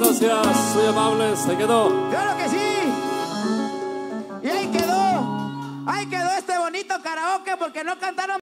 Gracias. Muy amables. Se quedó. Claro que sí. Y ahí quedó. Ahí quedó este bonito karaoke porque no cantaron.